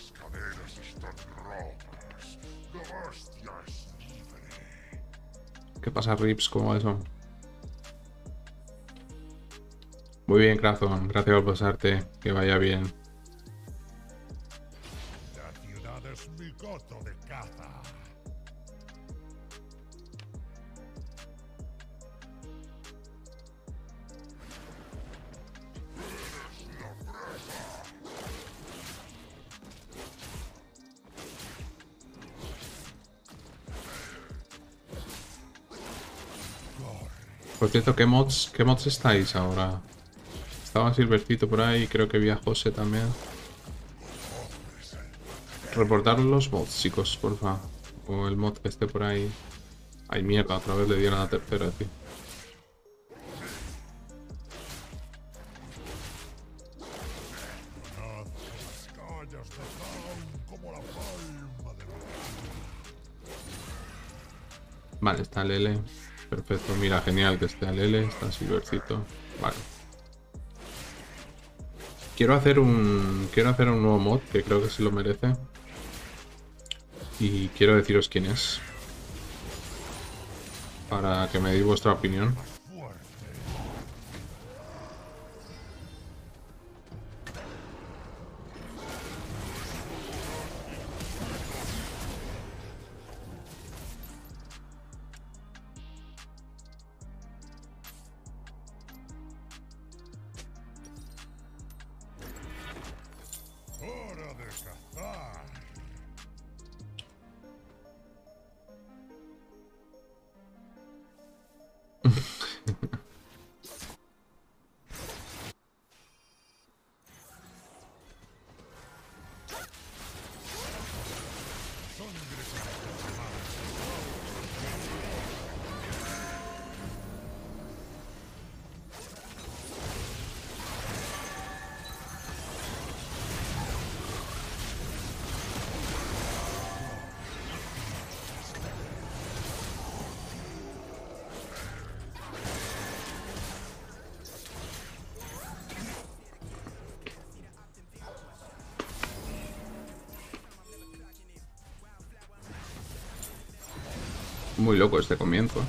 Las cadenas están rotas. La bestia es libre. ¿Qué pasa, Rips? ¿Cómo eso? Muy bien, Crazon. Gracias por pasarte. Que vaya bien. La ciudad es mi coto de caza. ¿Qué mods, qué mods estáis ahora? Estaba Silvercito por ahí, creo que vi a José también. Reportar los mods, chicos, porfa. O el mod que esté por ahí. Ay, mierda, otra vez le dieron la tercera, tío. Vale, está Lele. Perfecto, mira, genial que esté Lele, está Silvercito. Vale. Quiero hacer un. Quiero hacer un nuevo mod que creo que se lo merece. Y quiero deciros quién es. Para que me deis vuestra opinión. Muy loco este comienzo.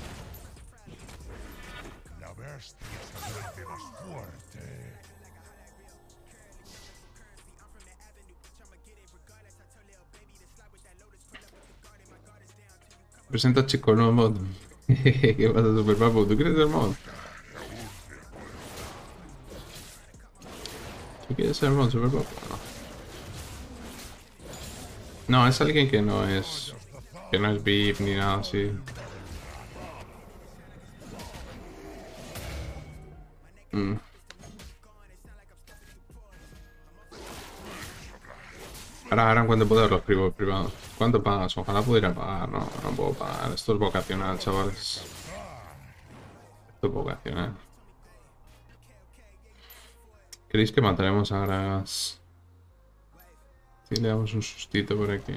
Presenta chico nuevo mod. ¿Qué pasa, Super Papu? ¿Tú quieres ser mod? ¿Tú quieres ser mod, Super Papu? No. No, es alguien que no es. Que no es VIP ni nada así. Mm. Ahora, ahora, ¿cuánto puedo dar los pri- privados? ¿Cuánto pagas? Ojalá pudiera pagar. No, no puedo pagar. Esto es vocacional, chavales. Esto es vocacional. ¿Creéis que mataremos a Gragas? Sí, le damos un sustito por aquí.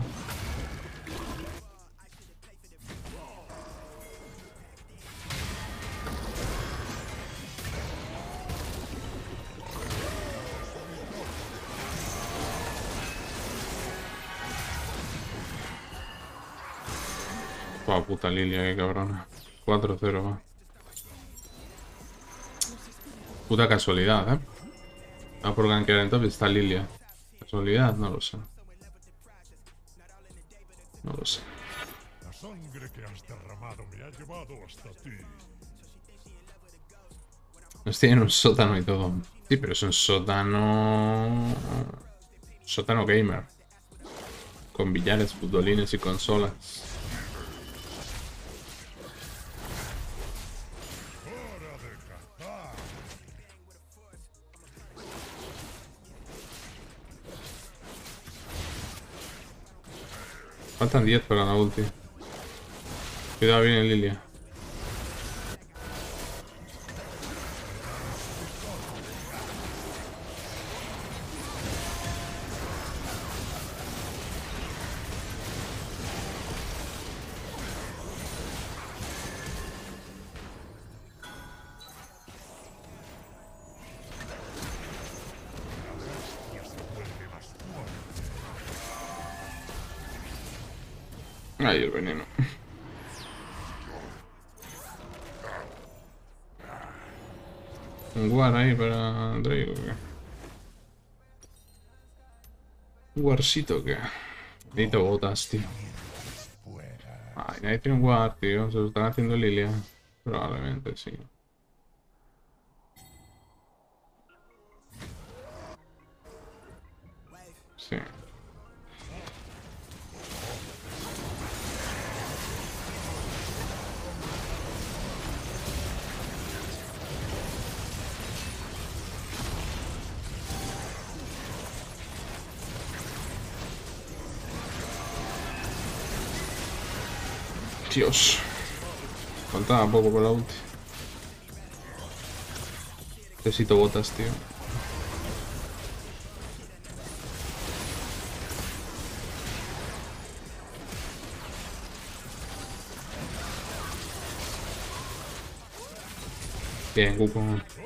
Buah, puta Lilia, qué cabrona. 4-0, va. Puta casualidad, ¿eh? Ah, por gankear en top está Lilia. ¿Casualidad? No lo sé. No lo sé. La sangre que has derramado me ha llevado hasta ti. Nos tienen un sótano y todo. Sí, pero es un sótano... Sótano gamer. Con billares, futbolines y consolas. Faltan 10 para la ulti. Cuidado bien en Lilia. Ahí el veneno. Un guard ahí para Drake. Un guarcito que. Necesito botas, tío. Ay, nadie tiene un guard, tío. Se lo están haciendo Lilia. Probablemente, sí. Sí. Dios. Faltaba poco por la ulti. Necesito botas, tío. Bien, Wukong.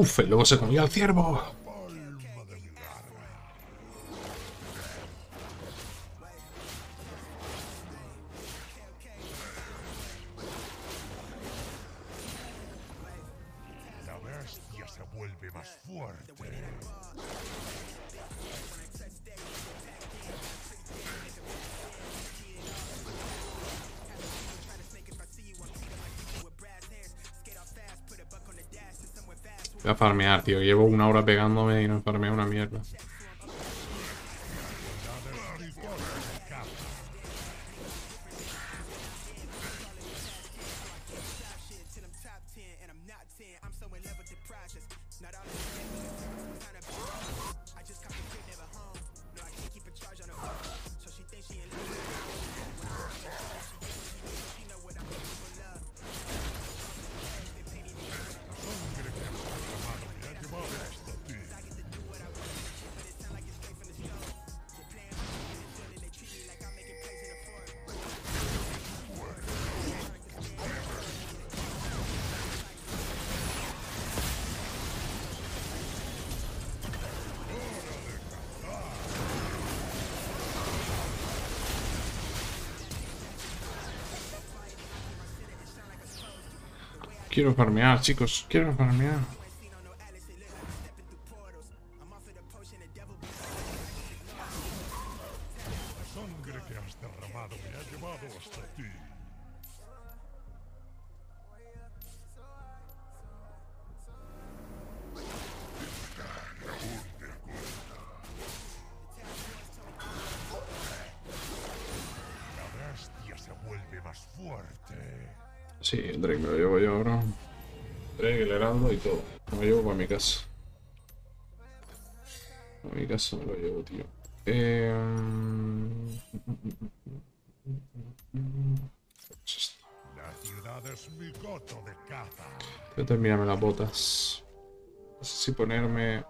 Uf, el lobo se comió al ciervo. La bestia se vuelve más fuerte. A farmear, tío. Llevo una hora pegándome y no he farmeado una mierda. Quiero farmear, chicos. Quiero farmear. La sangre que has derramado me ha llevado hasta ti. La bestia se vuelve más fuerte. Sí, Drake me lo llevo yo ahora. Drake, el heraldo y todo. Me lo llevo para mi casa. A mi casa me lo llevo, tío. Eh... La ciudad es mi coto de caza. Voy a terminarme las botas. No sé si ponerme...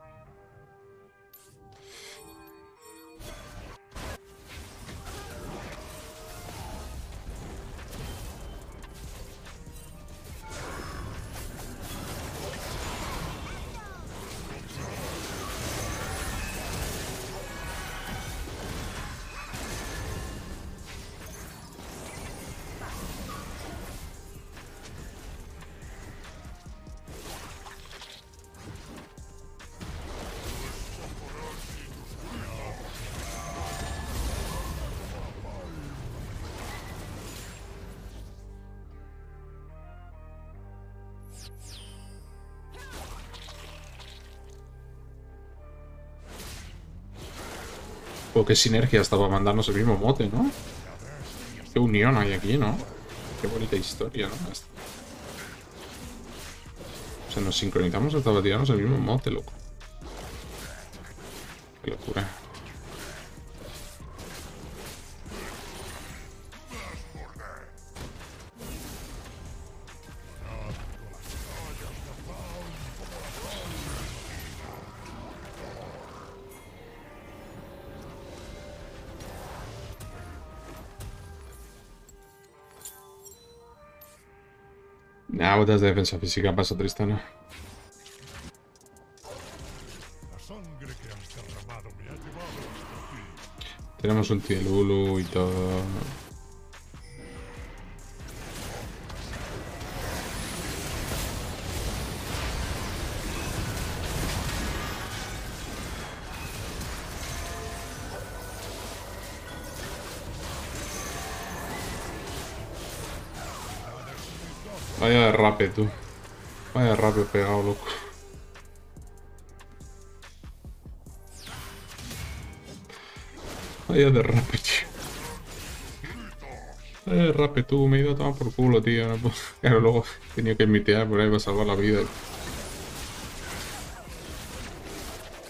O qué sinergia hasta para mandarnos el mismo mote, ¿no? Qué unión hay aquí, ¿no? Qué bonita historia, ¿no? O sea, nos sincronizamos hasta para el mismo mote, loco. Qué locura. Nah, botas de defensa física pasa Tristana. Tenemos un tío Lulu y todo. Vaya derrape pegado, loco. Vaya derrape, tío. Vaya derrape, tú. Me he ido a tomar por culo, tío. Claro, luego tenido que mitear por ahí para salvar la vida.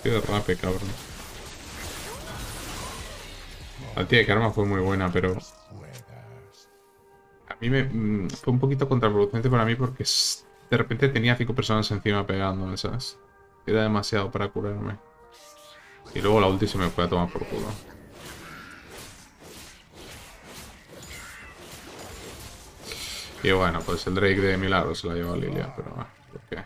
Qué derrape, cabrón. La tía de Karma fue muy buena, pero... Mí me... mm, Fue un poquito contraproducente para mí porque de repente tenía cinco personas encima pegándome, ¿sabes? Era demasiado para curarme. Y luego la ulti se me fue a tomar por culo. Y bueno, pues el Drake de Milagro se la llevó a Lilia, pero bueno, ¿por qué?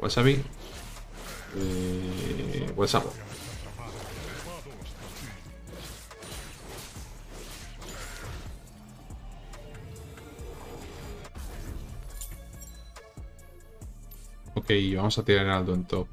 Wasabi. Eh, Wasabi. Ok, vamos a tirar algo en top.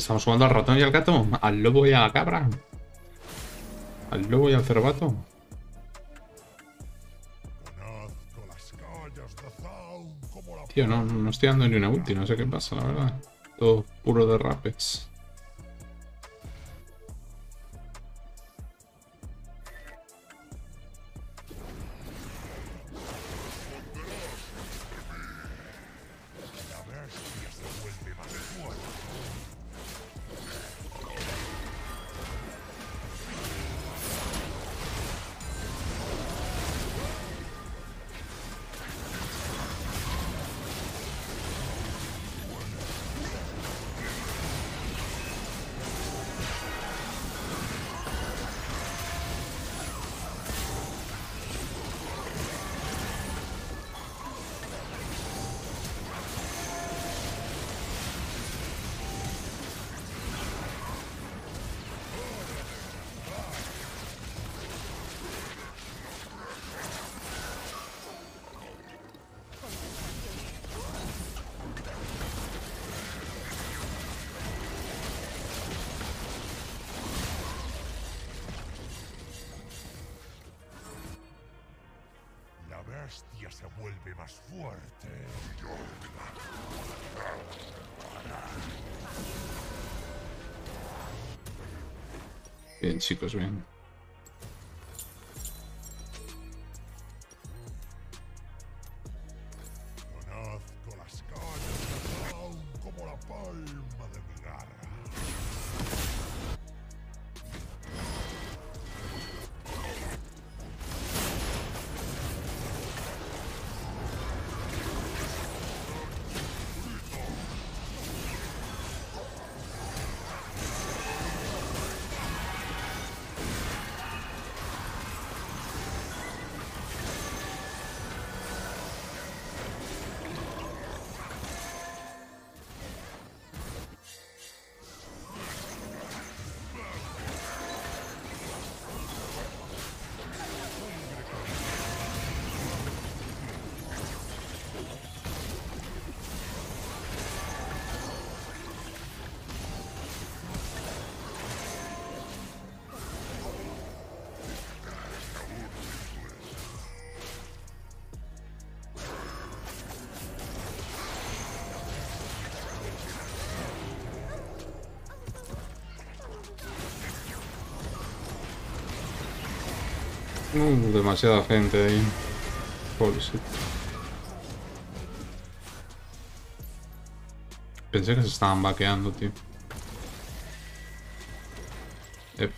Estamos jugando al ratón y al gato, al lobo y a la cabra. Al lobo y al cervato. Tío, no, no estoy dando ni una ulti, no sé qué pasa, la verdad. Todo puro de bestia se vuelve más fuerte. Bien, chicos, bien. Uh, demasiada gente ahí. Pensé que se estaban vaqueando, tío. F.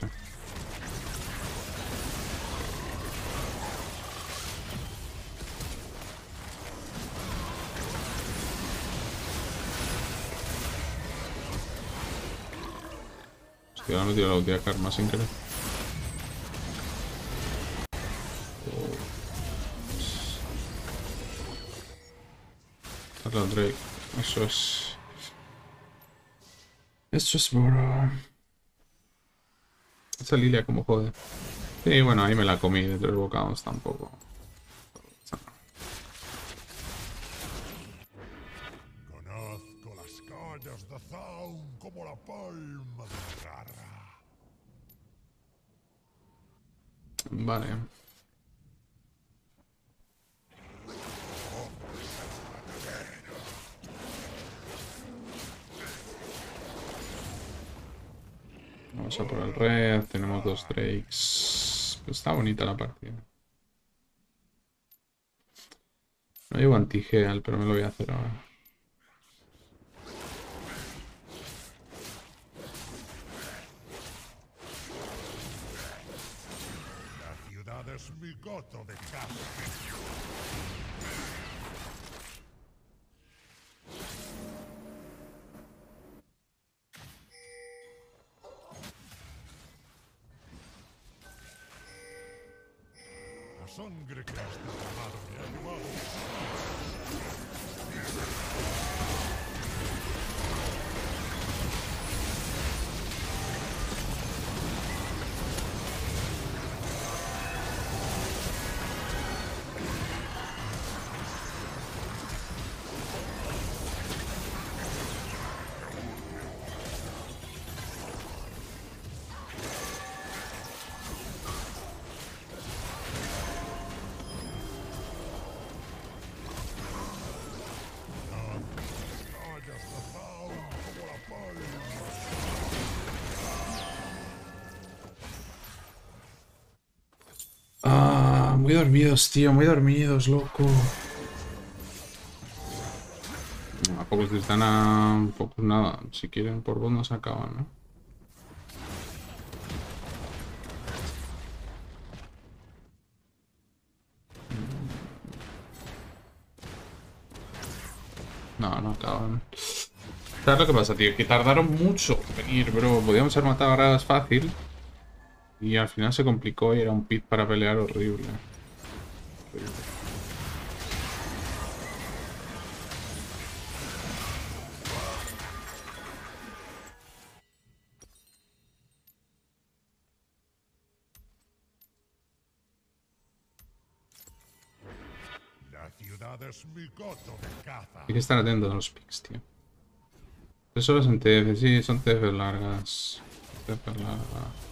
Hostia, ahora me la última karma sin querer. Darle al Drake. Eso es. Eso es bro. Esa Lilia como jode. Sí, bueno, ahí me la comí de tres bocados tampoco. Conozco las calles de Zaun como la palma de mi garra. Vale. Vamos a por el red, tenemos dos Drakes. Está bonita la partida. No llevo anti-heal, pero me lo voy a hacer ahora. La ciudad es mi goto de casa. Sangre que has derramado me ha muy dormidos, tío, muy dormidos, loco. A pocos les dan a... Pocos nada. Si quieren por no se acaban, ¿no? No, no acaban. ¿Sabes lo que pasa, tío? Que tardaron mucho en venir, bro. Podíamos haber matado a fácil. Y al final se complicó y era un pit para pelear horrible. La ciudad es mi goto de caza. Hay que estar atento a los picks, tío. Tres horas en TF, sí, son TF largas. TF larga.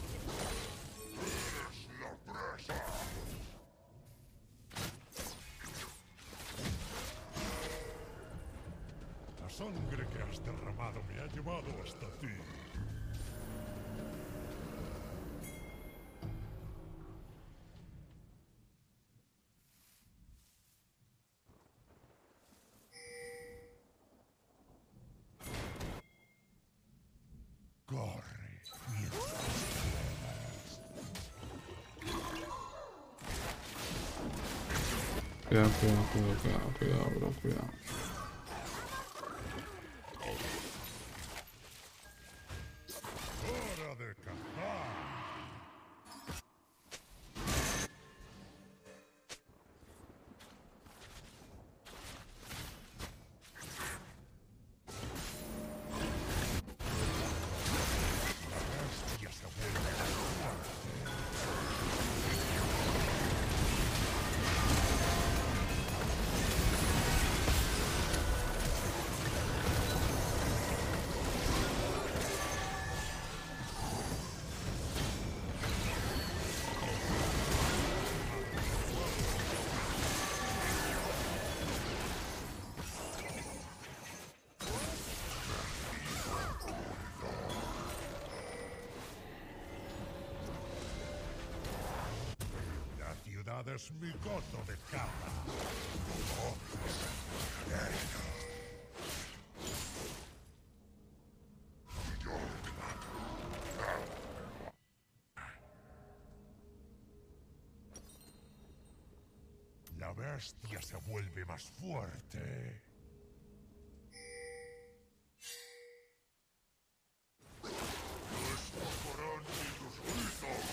Cuidado, cuidado, cuidado, cuidado, cuidado, bro, cuidado. Hora mi de caza. La bestia se vuelve más fuerte. Escaparán ni tus gritos.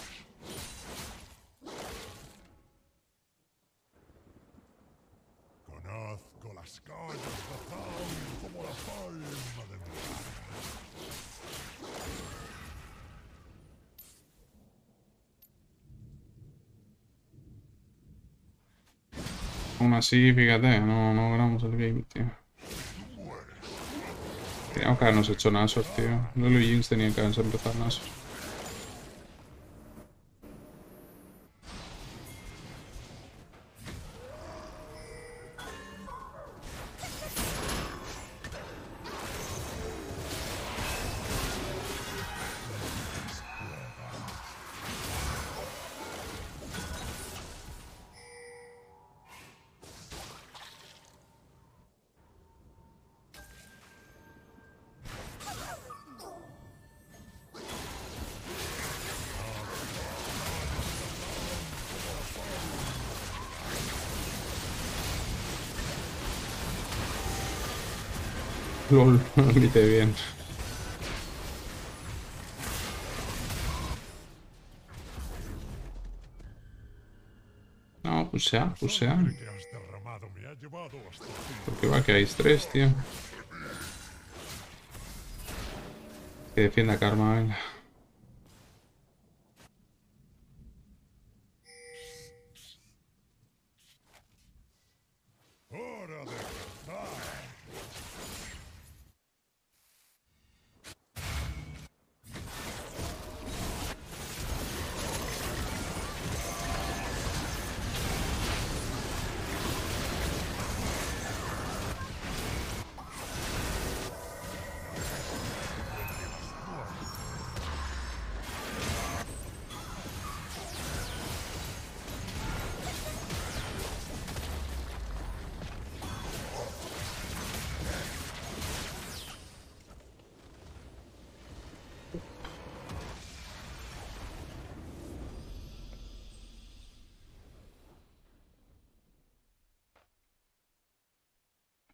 Conozco las calles de Zaun como la palma de mi mano. Aún así, fíjate, no, no ganamos el game, tío. Teníamos que habernos hecho Nasos, tío. Lulu y Jinx tenían que haberse empezado Nasos. LOL, lo grité bien. No, pusea, pusea. Porque va que hay tres, tío. Que defienda Karma, venga.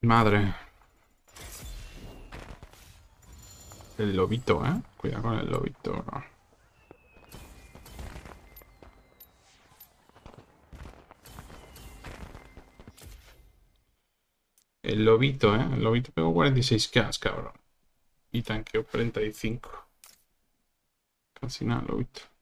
Madre. El lobito, ¿eh? Cuidado con el lobito. El lobito, ¿eh? El lobito pegó 46k, cabrón. Y tanqueó 45. Casi nada, lobito.